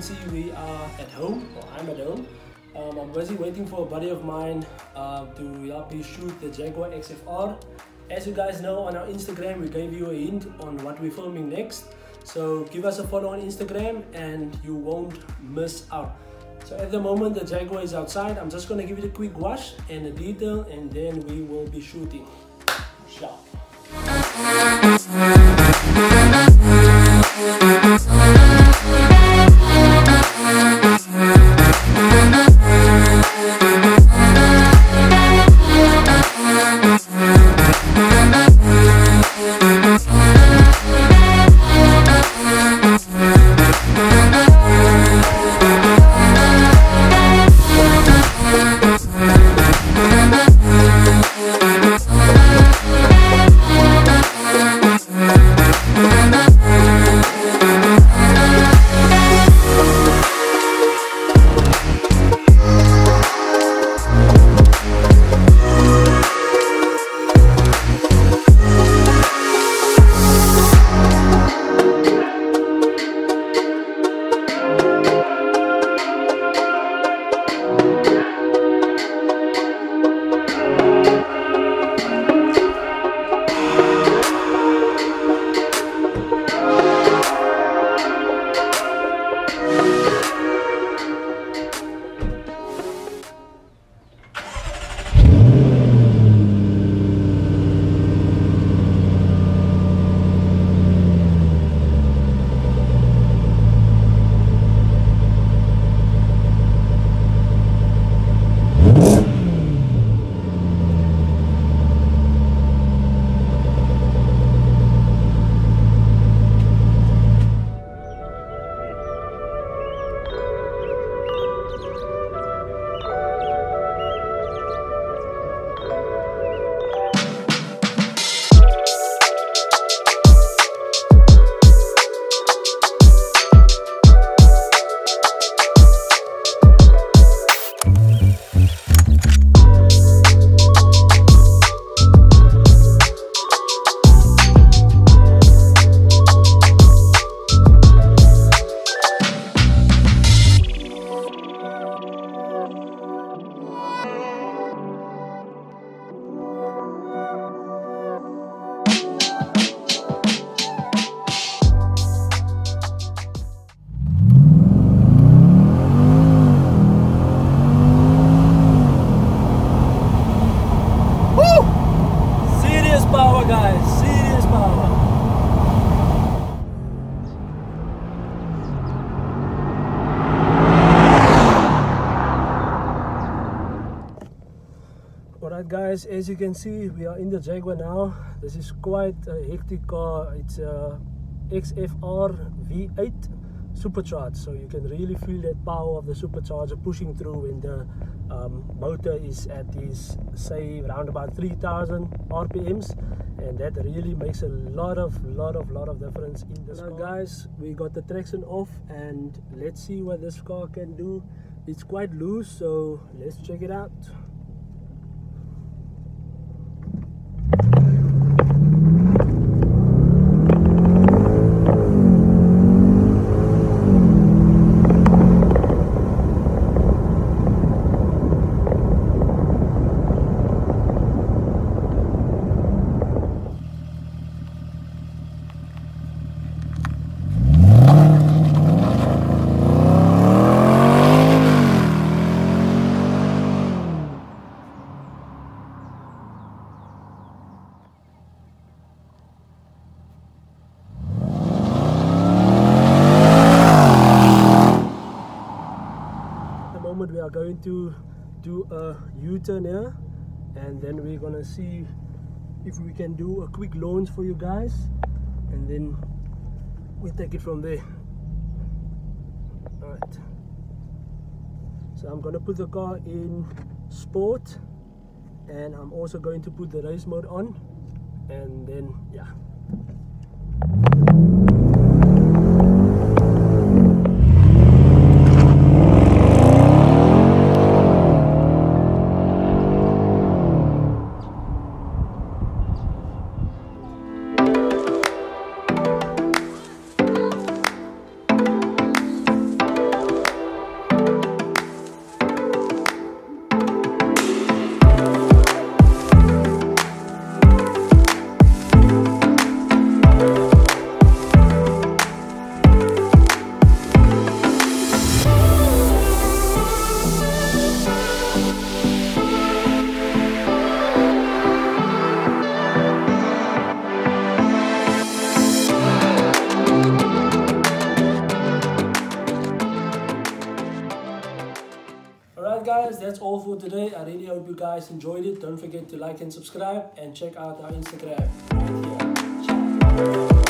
see, we are at home, or I'm at home. Um, I'm busy waiting for a buddy of mine uh, to help me shoot the Jaguar XFR. As you guys know, on our Instagram, we gave you a hint on what we're filming next. So give us a follow on Instagram and you won't miss out. So at the moment, the Jaguar is outside. I'm just gonna give it a quick wash and a detail and then we will be shooting. Ciao. Alright guys, as you can see, we are in the Jaguar now. This is quite a hectic car. It's a XFR V8 supercharged, so you can really feel that power of the supercharger pushing through when the um, motor is at this, say, around about 3000 RPMs, and that really makes a lot of, lot of, lot of difference in this guys, we got the traction off, and let's see what this car can do. It's quite loose, so let's check it out. Moment we are going to do a u-turn here and then we're gonna see if we can do a quick launch for you guys and then we take it from there. All right so i'm gonna put the car in sport and i'm also going to put the race mode on and then yeah that's all for today. I really hope you guys enjoyed it. Don't forget to like and subscribe and check out our Instagram right here. Ciao.